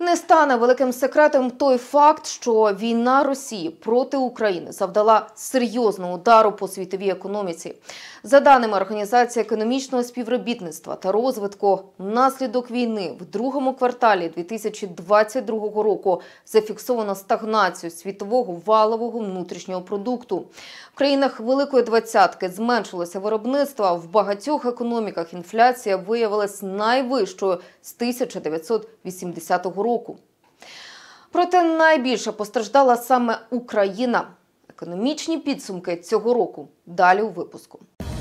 Не стане великим секретом той факт, що війна Росії проти України завдала серйозного удару по світовій економіці. За даними Організації економічного співробітництва та розвитку, внаслідок війни в другому кварталі 2022 року зафіксовано стагнацію світового валового внутрішнього продукту. В країнах Великої Двадцятки зменшилося виробництво. В багатьох економіках інфляція виявилась найвищою з 1980 року. Проте найбільше постраждала саме Україна. Економічні підсумки цього року далі у випуску.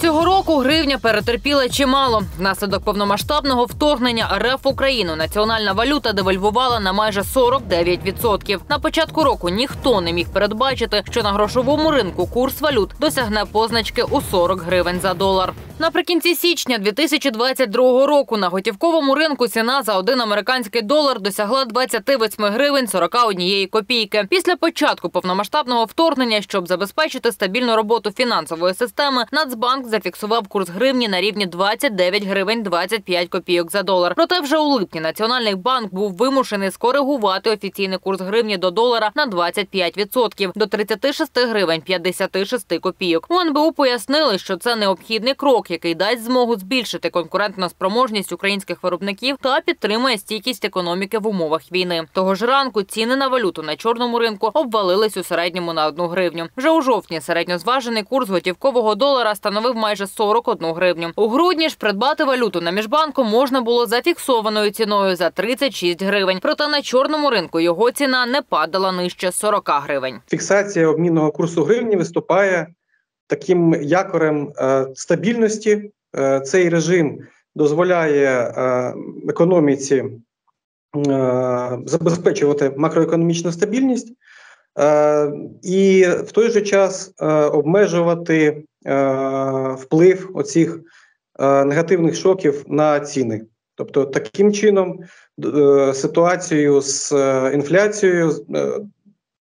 Цього року гривня перетерпіла чимало. Внаслідок повномасштабного вторгнення РФ Україну національна валюта девальвувала на майже 49%. На початку року ніхто не міг передбачити, що на грошовому ринку курс валют досягне позначки у 40 гривень за долар. Наприкінці січня 2022 року на готівковому ринку ціна за один американський долар досягла 28 гривень 41 копійки. Після початку повномасштабного вторгнення, щоб забезпечити стабільну роботу фінансової системи, Нацбанк зафіксував курс гривні на рівні 29 гривень 25 копійок за долар. Проте вже у липні Національний банк був вимушений скоригувати офіційний курс гривні до долара на 25% – до 36 гривень 56 копійок. У НБУ пояснили, що це необхідний крок, який дасть змогу збільшити конкурентну спроможність українських виробників та підтримує стійкість економіки в умовах війни. Того ж ранку ціни на валюту на чорному ринку обвалились у середньому на одну гривню. Вже у жовтні середньозважений курс готівкового долара становив майже 41 гривню. У грудні ж придбати валюту на міжбанку можна було за фіксованою ціною за 36 гривень. Проте на чорному ринку його ціна не падала нижче 40 гривень. Фіксація обмінного курсу гривні виступає таким якорем е, стабільності. Е, Цей режим дозволяє е, економіці забезпечувати макроекономічну стабільність і в той же час обмежувати вплив оцих негативних шоків на ціни. Тобто, таким чином ситуацію з інфляцією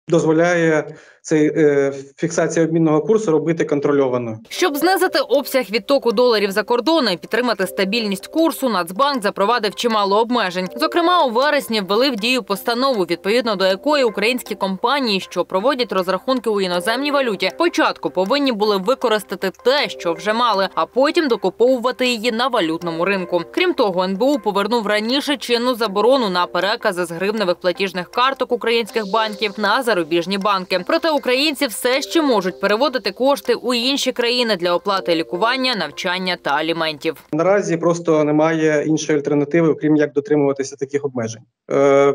дозволяє цей е, фіксація обмінного курсу робити контрольовано. Щоб знизити обсяг відтоку доларів за кордони і підтримати стабільність курсу, Нацбанк запровадив чимало обмежень. Зокрема, у вересні ввели в дію постанову, відповідно до якої українські компанії, що проводять розрахунки у іноземній валюті, спочатку повинні були використати те, що вже мали, а потім докуповувати її на валютному ринку. Крім того, НБУ повернув раніше чинну заборону на перекази з гривневих платіжних карток українських банків на зарубіжні банки. Проте українці все ще можуть переводити кошти у інші країни для оплати лікування, навчання та аліментів. Наразі просто немає іншої альтернативи, окрім як дотримуватися таких обмежень. Е,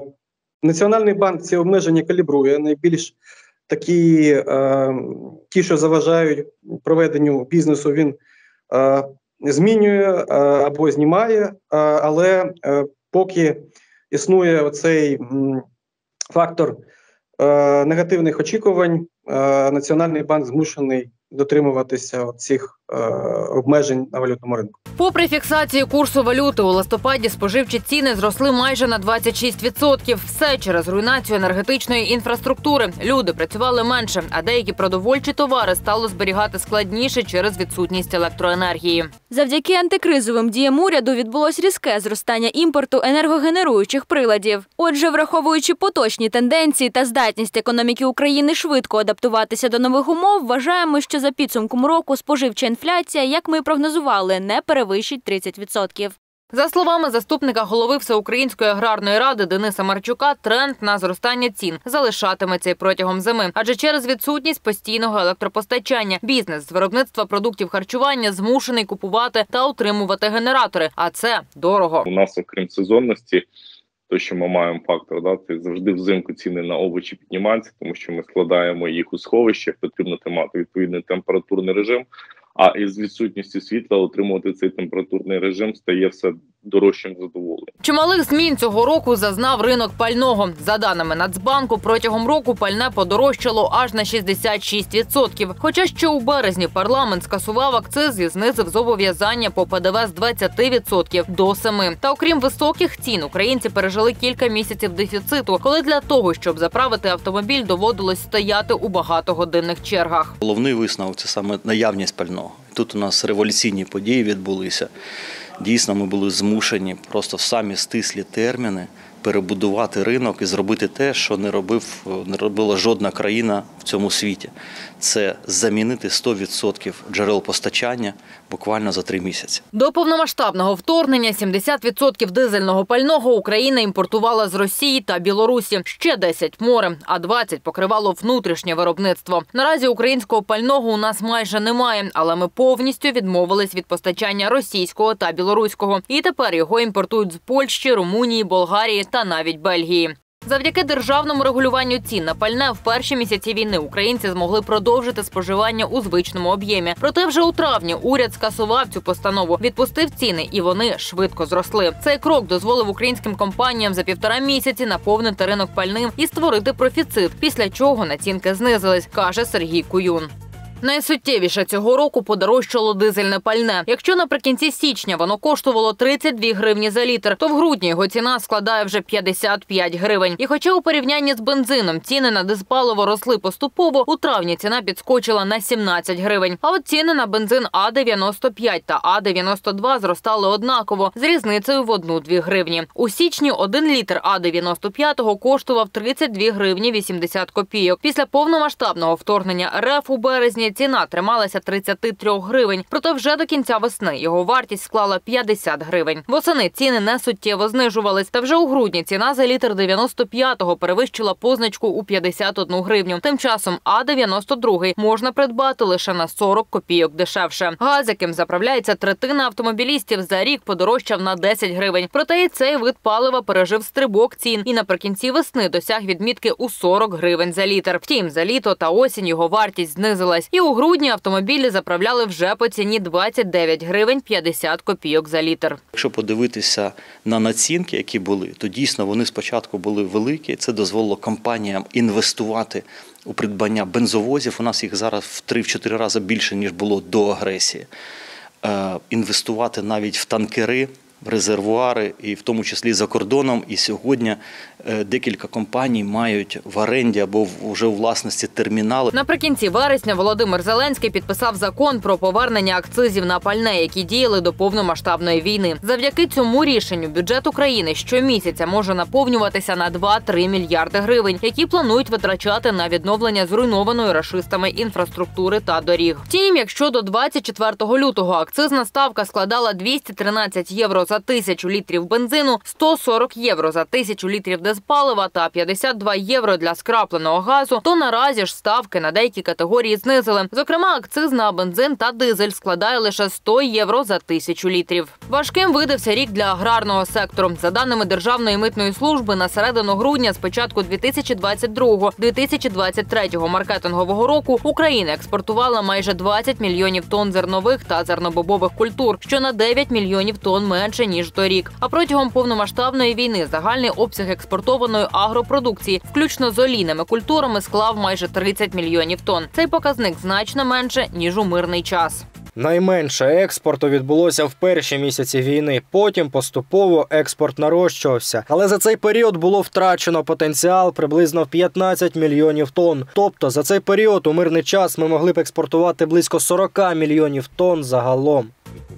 Національний банк ці обмеження калібрує. Найбільш такі, е, ті, що заважають проведенню бізнесу, він е, змінює е, або знімає, е, але е, поки існує оцей м, фактор негативних очікувань, е, Національний банк змушений дотримуватися цих е, обмежень на валютному ринку. Попри фіксацію курсу валюти, у листопаді споживчі ціни зросли майже на 26%. Все через руйнацію енергетичної інфраструктури. Люди працювали менше, а деякі продовольчі товари стало зберігати складніше через відсутність електроенергії. Завдяки антикризовим діям уряду відбулось різке зростання імпорту енергогенеруючих приладів. Отже, враховуючи поточні тенденції та здатність економіки України швидко адаптуватися до нових умов, вважаємо, що за підсумком року споживча інфляція, як ми і прогнозували, не перевищить 30%. За словами заступника голови Всеукраїнської аграрної ради Дениса Марчука, тренд на зростання цін залишатиметься і протягом зими, адже через відсутність постійного електропостачання бізнес з виробництва продуктів харчування змушений купувати та утримувати генератори, а це дорого. У нас, окрім сезонності, то що ми маємо фактор, да, це завжди взимку ціни на овочі піднімаються, тому що ми складаємо їх у сховищах, потрібно тримати відповідний температурний режим. А із відсутністю світла отримувати цей температурний режим стає все дорожчим задоволенням. Чималих змін цього року зазнав ринок пального. За даними Нацбанку, протягом року пальне подорожчало аж на 66%. Хоча ще у березні парламент скасував акциз і знизив зобов'язання по ПДВ з 20% до 7%. Та окрім високих цін, українці пережили кілька місяців дефіциту, коли для того, щоб заправити автомобіль, доводилось стояти у багатогодинних чергах. Головний висновок це саме наявність пального. Тут у нас революційні події відбулися. Дійсно, ми були змушені просто в самі стислі терміни перебудувати ринок і зробити те, що не робив не робила жодна країна цьому світі. Це замінити 100% джерел постачання буквально за три місяці. До повномасштабного вторгнення 70% дизельного пального Україна імпортувала з Росії та Білорусі. Ще 10 морем, а 20 покривало внутрішнє виробництво. Наразі українського пального у нас майже немає, але ми повністю відмовились від постачання російського та білоруського. І тепер його імпортують з Польщі, Румунії, Болгарії та навіть Бельгії. Завдяки державному регулюванню цін на пальне в перші місяці війни українці змогли продовжити споживання у звичному об'ємі. Проте вже у травні уряд скасував цю постанову, відпустив ціни, і вони швидко зросли. Цей крок дозволив українським компаніям за півтора місяці наповнити ринок пальним і створити профіцит. Після чого націнки знизились, каже Сергій Куюн. Найсуттєвіше цього року подорожчало дизельне пальне. Якщо наприкінці січня воно коштувало 32 гривні за літр, то в грудні його ціна складає вже 55 гривень. І хоча у порівнянні з бензином ціни на дизпаливо росли поступово, у травні ціна підскочила на 17 гривень. А от ціни на бензин А95 та А92 зростали однаково з різницею в 1-2 гривні. У січні один літр А95 коштував 32 гривні 80 копійок. Після повномасштабного вторгнення РФ у березні ціна трималася 33 гривень. Проте вже до кінця весни його вартість склала 50 гривень. Восени ціни не суттєво знижувались. Та вже у грудні ціна за літр 95-го перевищила позначку у 51 гривню. Тим часом А92 можна придбати лише на 40 копійок дешевше. Газ, яким заправляється третина автомобілістів, за рік подорожчав на 10 гривень. Проте і цей вид палива пережив стрибок цін і наприкінці весни досяг відмітки у 40 гривень за літр. Втім, за літо та осінь його вартість знизилась. І у грудні автомобілі заправляли вже по ціні 29 гривень 50 копійок за літр. Якщо подивитися на націнки, які були, то дійсно вони спочатку були великі. Це дозволило компаніям інвестувати у придбання бензовозів. У нас їх зараз в 3-4 рази більше ніж було до агресії. Е, Інвестувати навіть в танкери. Резервуари і в тому числі за кордоном. І сьогодні е, декілька компаній мають в оренді або вже у власності термінали. Наприкінці вересня Володимир Зеленський підписав закон про повернення акцизів на пальне, які діяли до повномасштабної війни. Завдяки цьому рішенню бюджет України щомісяця може наповнюватися на 2-3 мільярди гривень, які планують витрачати на відновлення зруйнованої рашистами інфраструктури та доріг. Втім, якщо до 24 лютого акцизна ставка складала 213 євро за тисячу літрів бензину, 140 євро за тисячу літрів дизпалива та 52 євро для скрапленого газу, то наразі ж ставки на деякі категорії знизили. Зокрема, акциз на бензин та дизель складає лише 100 євро за тисячу літрів. Важким видався рік для аграрного сектору. За даними Державної митної служби, на середину грудня з початку 2022-2023 маркетингового року Україна експортувала майже 20 мільйонів тонн зернових та зернобобових культур, що на 9 мільйонів тонн менше ніж торік. А протягом повномасштабної війни загальний обсяг експортованої агропродукції, включно з олійними культурами, склав майже 30 мільйонів тонн. Цей показник значно менше ніж у мирний час. Найменше експорту відбулося в перші місяці війни. Потім поступово експорт нарощувався. Але за цей період було втрачено потенціал приблизно в 15 мільйонів тонн. Тобто за цей період у мирний час ми могли б експортувати близько 40 мільйонів тонн загалом.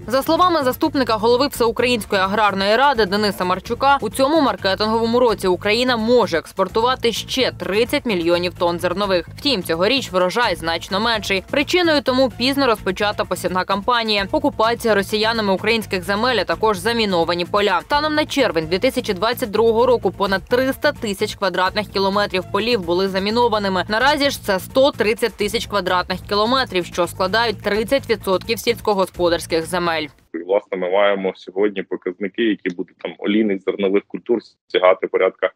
За словами заступника голови Всеукраїнської аграрної ради Дениса Марчука, у цьому маркетинговому році Україна може експортувати ще 30 мільйонів тонн зернових. Втім, цьогоріч врожай значно менший. Причиною тому пізно розпочата посівна кампанія, окупація росіянами українських земель, а також заміновані поля. Станом на червень 2022 року понад 300 тисяч квадратних кілометрів полів були замінованими. Наразі ж це 130 тисяч квадратних кілометрів, що складають 30% сільськогосподарських земель. І, власне, ми маємо сьогодні показники, які будуть там олійних зернових культур сягати порядка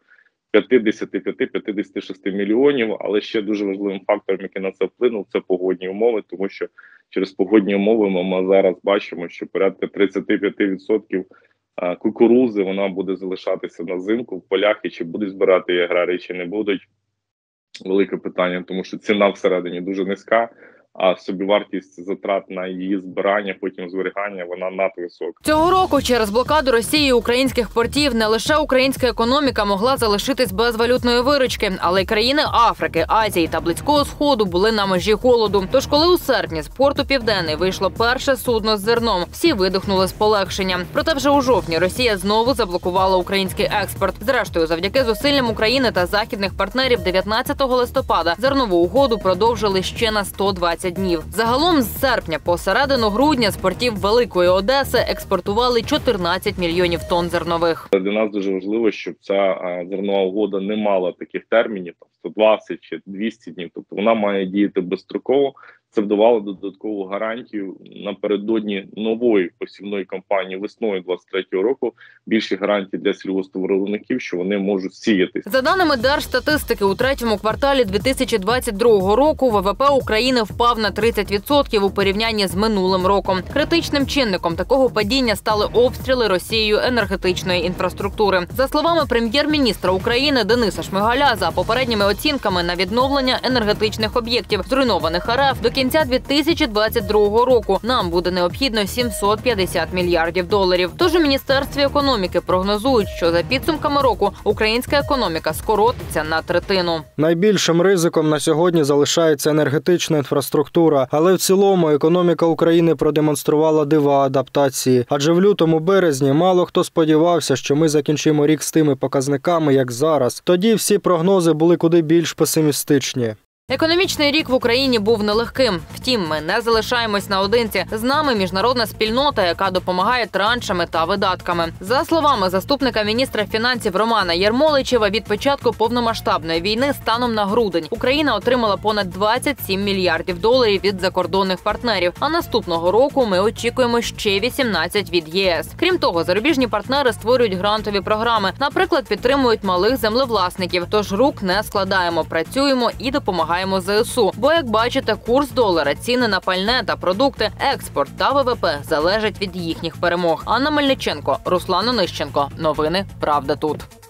55-56 мільйонів. Але ще дуже важливим фактором, який на це вплинув, це погодні умови, тому що через погодні умови ми, ми зараз бачимо, що порядка 35% кукурузи вона буде залишатися на зимку в полях, і чи будуть збирати її аграрії, чи не будуть. Велике питання, тому що ціна всередині дуже низька. А собівартість затрат на її збирання, потім зберігання, вона надвисока. Цього року через блокаду Росії українських портів не лише українська економіка могла залишитись без валютної виручки, але й країни Африки, Азії та Близького Сходу були на межі холоду. Тож, коли у серпні з порту Південний вийшло перше судно з зерном, всі видихнули з полегшенням. Проте вже у жовтні Росія знову заблокувала український експорт. Зрештою, завдяки зусиллям України та західних партнерів, 19 листопада зернову угоду продовжили ще на 120 днів. Загалом з серпня по середину грудня з портів Великої Одеси експортували 14 мільйонів тонн зернових. Для нас дуже важливо, щоб ця зернова угода не мала таких термінів, там 120 чи 200 днів. Тобто вона має діяти безстроково. Це вдавало додаткову гарантію напередодні нової посівної кампанії весною 23-го року. Більші гарантії для сільгоспвиробників, що вони можуть сіяти. За даними Держстатистики, у третьому кварталі 2022 року ВВП України впав на 30% у порівнянні з минулим роком. Критичним чинником такого падіння стали обстріли Росією енергетичної інфраструктури. За словами прем'єр-міністра України Дениса Шмигаля, за попередніми оцінками на відновлення енергетичних об'єктів, зруйнованих РФ до кінця 2022 року нам буде необхідно 750 мільярдів доларів. Тож у міністерстві економіки прогнозують, що за підсумками року українська економіка скоротиться на третину. Найбільшим ризиком на сьогодні залишається енергетична інфраструктура, але в цілому економіка України продемонструвала дива адаптації. Адже в лютому березні мало хто сподівався, що ми закінчимо рік з тими показниками, як зараз. Тоді всі прогнози були куди більш песимістичні. Економічний рік в Україні був нелегким. Втім, ми не залишаємось наодинці. З нами міжнародна спільнота, яка допомагає траншами та видатками. За словами заступника міністра фінансів Романа Єрмоличева, від початку повномасштабної війни станом на грудень Україна отримала понад 27 мільярдів доларів від закордонних партнерів. А наступного року ми очікуємо ще 18 від ЄС. Крім того, зарубіжні партнери створюють грантові програми. Наприклад, підтримують малих землевласників. Тож рук не складаємо, працюємо і допомагаємо ЗСУ. Бо, як бачите, курс долара, ціни на пальне та продукти, експорт та ВВП залежать від їхніх перемог. Анна Мельниченко, Руслан Онищенко. Новини Правда тут.